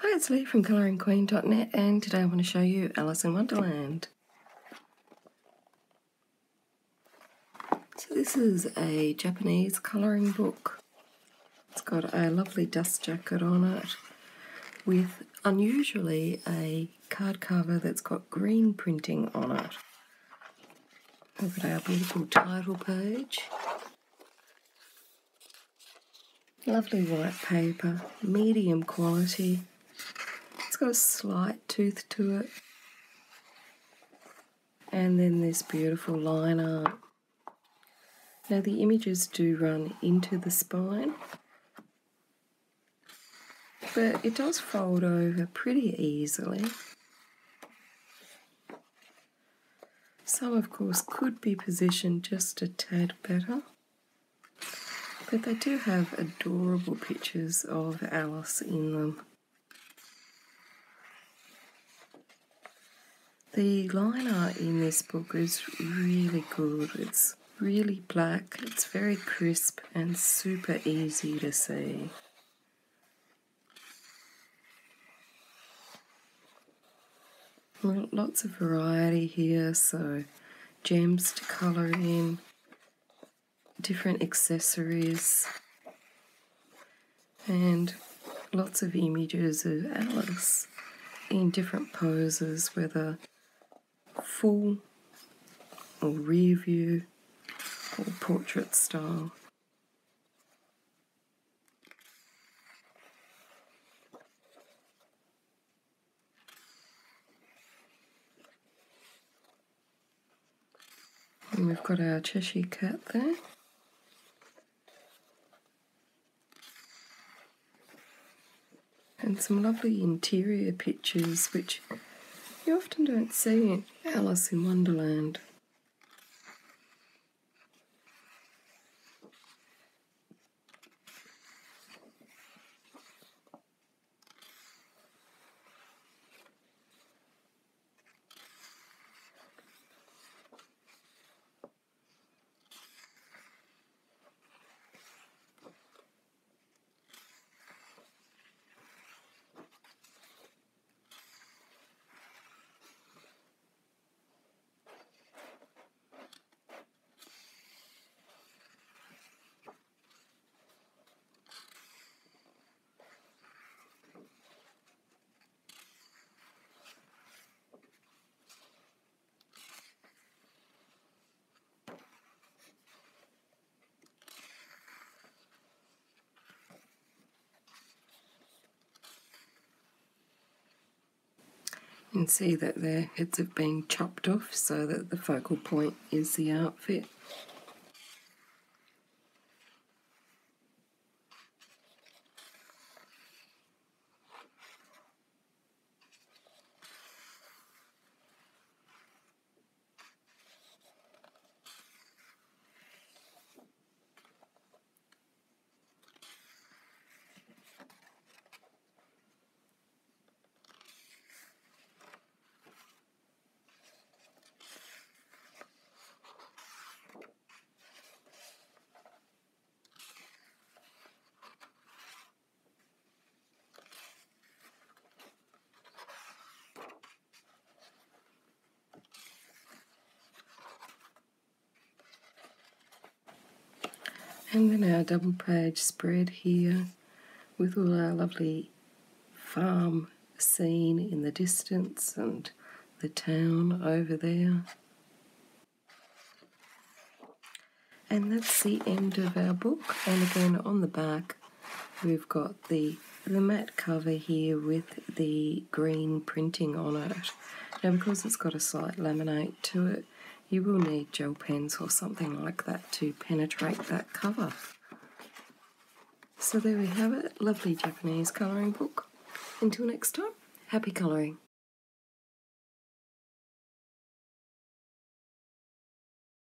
Hi, it's Lea from ColouringQueen.net and today I want to show you Alice in Wonderland. So this is a Japanese colouring book. It's got a lovely dust jacket on it with unusually a card cover that's got green printing on it. Look at our beautiful title page. Lovely white paper, medium quality. It's got a slight tooth to it. And then this beautiful line art. Now the images do run into the spine, but it does fold over pretty easily. Some, of course, could be positioned just a tad better. But they do have adorable pictures of Alice in them. The line art in this book is really good. It's really black, it's very crisp and super easy to see. Lots of variety here, so gems to colour in, different accessories, and lots of images of Alice in different poses, whether full or rear view or portrait style. And we've got our Cheshire cat there. And some lovely interior pictures which you often don't see in Alice in Wonderland. You can see that their heads have been chopped off so that the focal point is the outfit. And then our double page spread here with all our lovely farm scene in the distance and the town over there. And that's the end of our book. And again, on the back, we've got the, the matte cover here with the green printing on it. Now, because it's got a slight laminate to it, you will need gel pens or something like that to penetrate that cover. So there we have it, lovely Japanese colouring book. Until next time, happy colouring.